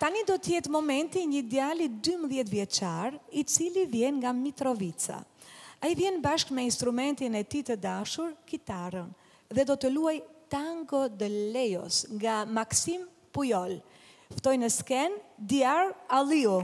Tani do të jetë momenti i një djali dymbëdhjetë vjeçar, i cili vjen nga Mitrovica. Ai vjen bashkë me instrumentin e tij të dashur, kitarën, dhe do të luajë Tango de Lejos nga Maksim Pujol. Ftoj në skenë Diar Aliu.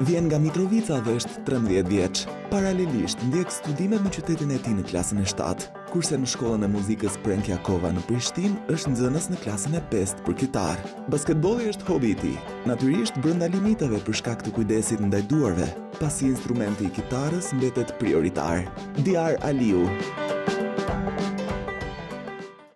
Vjen nga Mitrovica dhe është 13 vjeç. Paralelisht, ndjek studimet në qytetin e tij në klasën e 7, kurse në shkollën e muzikës Prenk Jakova në Prishtinë është nxënës në klasën e 5 për kitarë. Basketbolli është hobi i tij, natyrisht brenda limiteve për shkak të kujdesit ndaj duarve, pasi instrumenti i kitarës mbetet prioritar. Diar Aliu.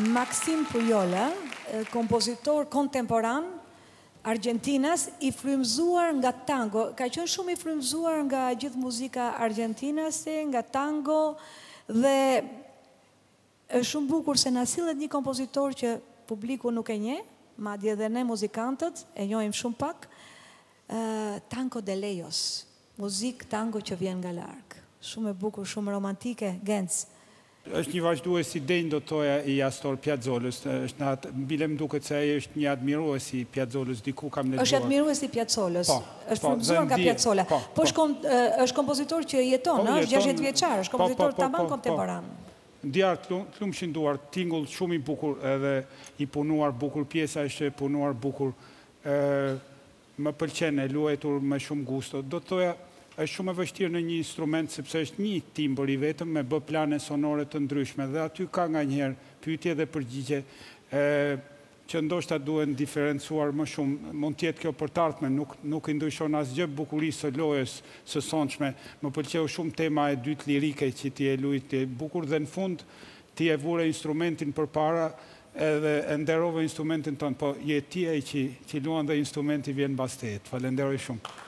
Maksim Pujol, a, kompozitor kontemporan argjentinas i frymëzuar nga tango. Ka qenë shumë i frymëzuar nga gjithë muzika argjentinase, nga tango dhe Është shumë bukur se na sillet një kompozitor që publiku nuk e njeh, madje dhe ne muzikantët e njohim shumë pak, Tango de Lejos, muzikë tango që vjen nga larg. Shumë e bukur, shumë romantike, Genc. Është një vazhdues i denjë do të thoja i Astor Piazzolës, është në atë, bile më duket se ai është një admirues i Piazzolës, diku kam lexuar. Është admirues i Piazzolës, është frymëzuar nga Piazzola. Po shkon, është kompozitor që jeton, ëh, është gjashtëdhjetë vjeçar, është kompozitor tamam kontemporan. Diar, të lumshin duart tingull shumë i bukur edhe i punuar bukur pjesa është e punuar bukur më pëlqen e luajtur me shumë gusto do të thoja është shumë e vështirë në një instrument sepse është nji timbër i vetëm me bë plane sonore të ndryshme dhe aty ka nganjëherë pyetje dhe përgjigje e që ndoshta duhen diferencuar më shumë, mund të jetë kjo për t'ardhmen, nuk nuk i ndryshon asgjë bukurisë së lojës së sonshme. Më pëlqeu shumë tema e dytë lirike që ti e luajte bukur dhe në fund ti e vure instrumentin përpara edhe e nderove instrumentin tënd, po je ti ai që që luan dhe instrumenti vjen pas teje. Të falenderoj shumë.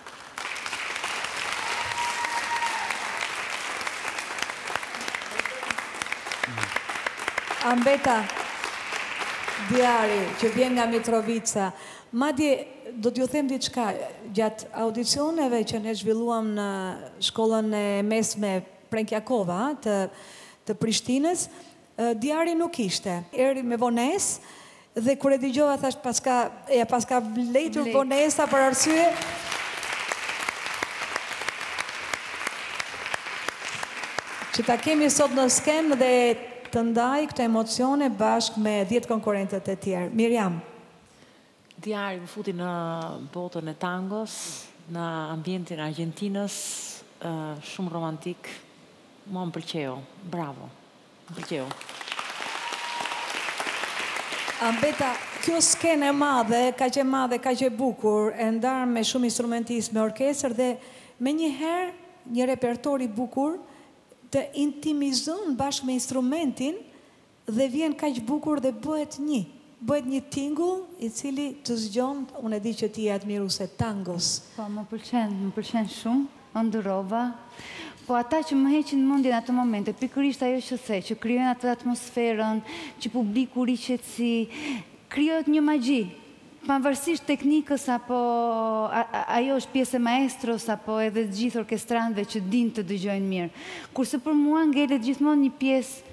Ambeta Diari, që vjen nga Mitrovica. Madje, do t'ju them diçka, gjatë audicioneve që ne zhvilluam në shkollën e mesme Prenk Jakova të, të Prishtinës, Diari nuk ishte. Erdhi me vonesë dhe kur e dëgjova thashë paska, paska vlejtur vonesa për arsye. Që ta kemi sot në skenë dhe të ndajë këto emocione bashkë me 10 konkurrentët e tjerë. Mirjam. Diari më futi në botën e tangos, në ambientin e Argjentinës, shumë romantik. Mua më pëlqeu. Bravo. Më pëlqeu. Arbëta, kjo skenë e madhe, kaq e madhe, kaq e bukur, e ndarë me shumë instrumentistë, me orkestër dhe menjëherë një repertor i bukur të intimizon bashkë me instrumentin Dhe vjen kaq bukur dhe bëhet nji, bëhet nji tingull i cili të zgjon, unë e di që ti je admiruese e tangos. Po, më pëlqen, më pëlqen shumë, ëndërrova. Po ata që më heqin mendjen në ato momente, pikërisht ajo që the, që krijojnë atë atmosferën, që publiku rri në qetësi, krijohet një magji. Pavarësisht teknikës apo ajo është pjesë e maestros apo edhe të gjithë orkestrantëve që dinë të dëgjojnë mirë. Kurse për mua ngelet gjithmonë një pjesë